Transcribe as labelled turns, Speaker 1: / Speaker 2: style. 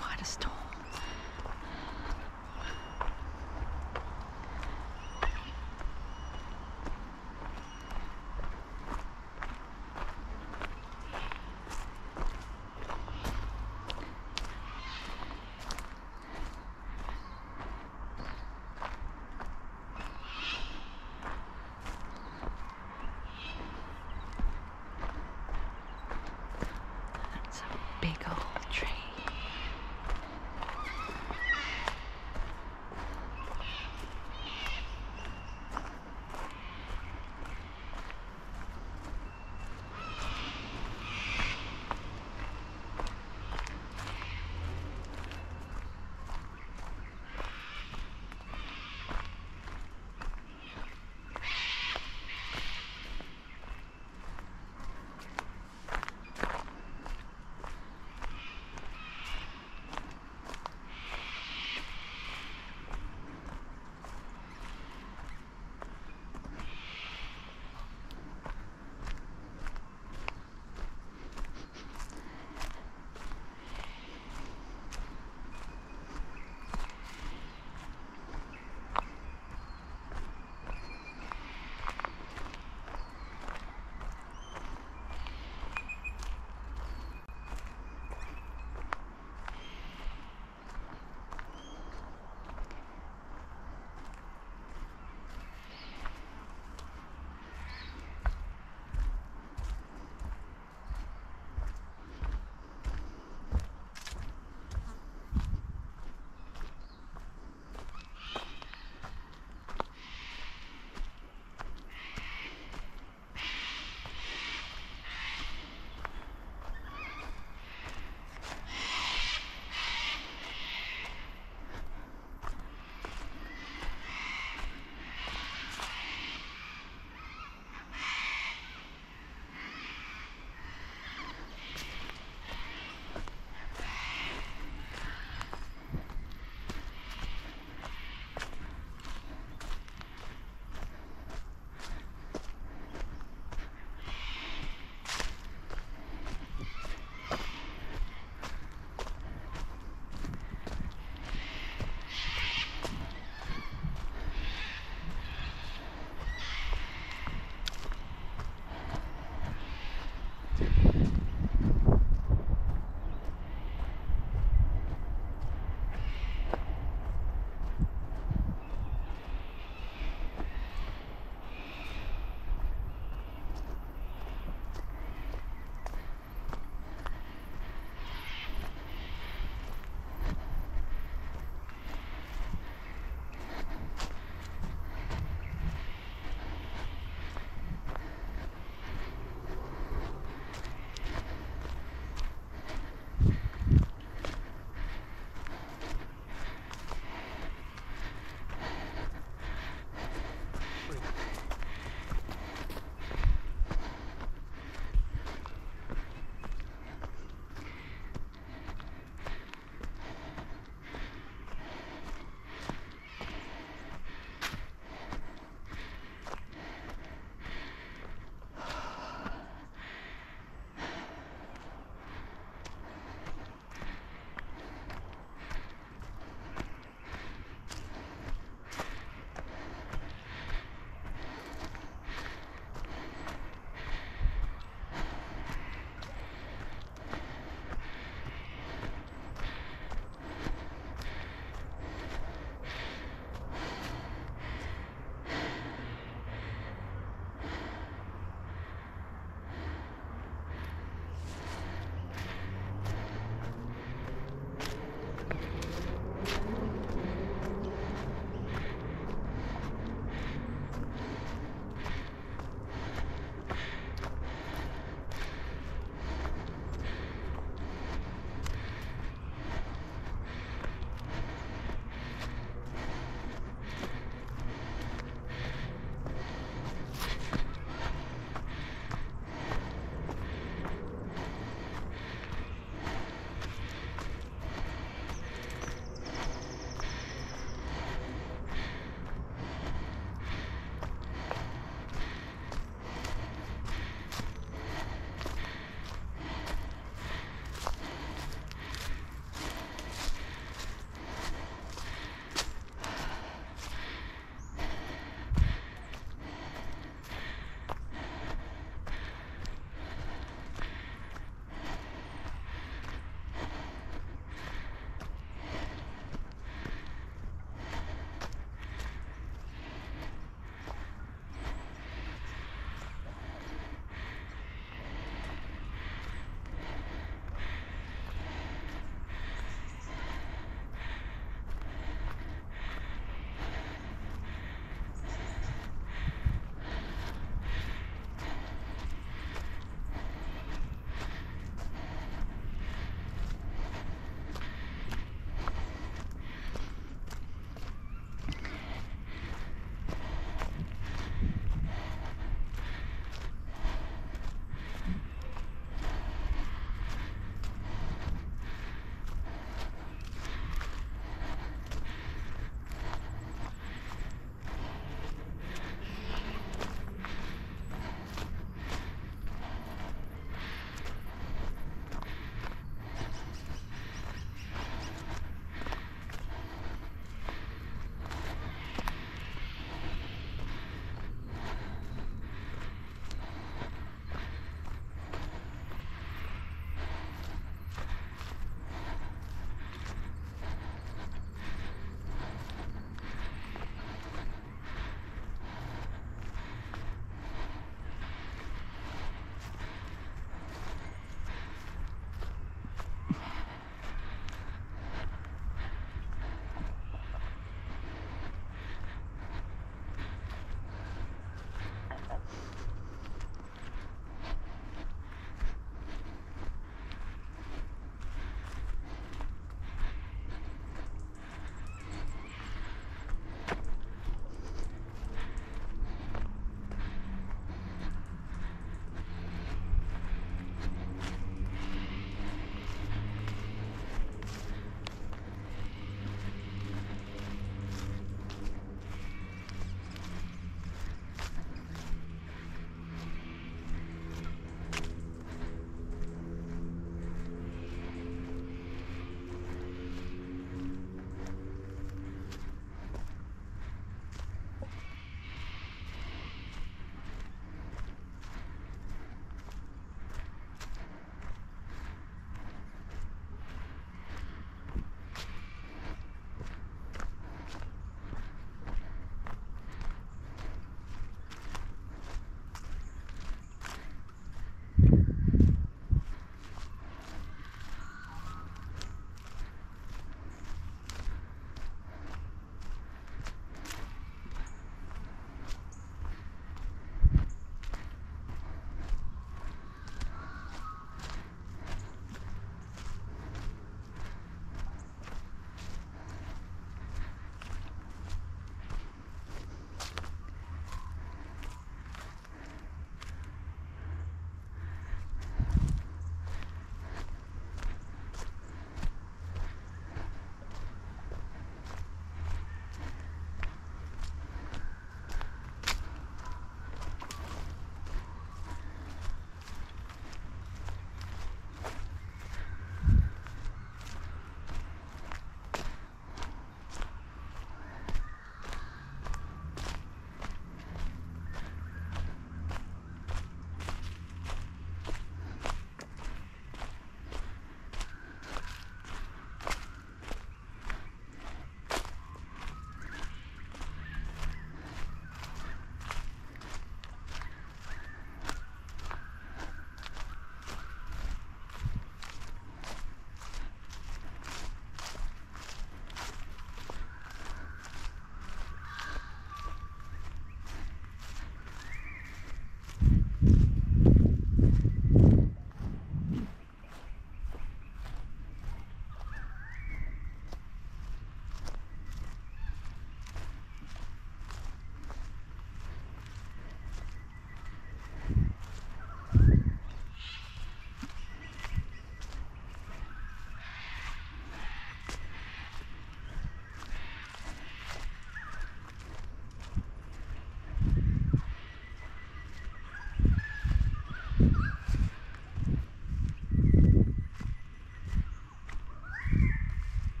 Speaker 1: What a storm.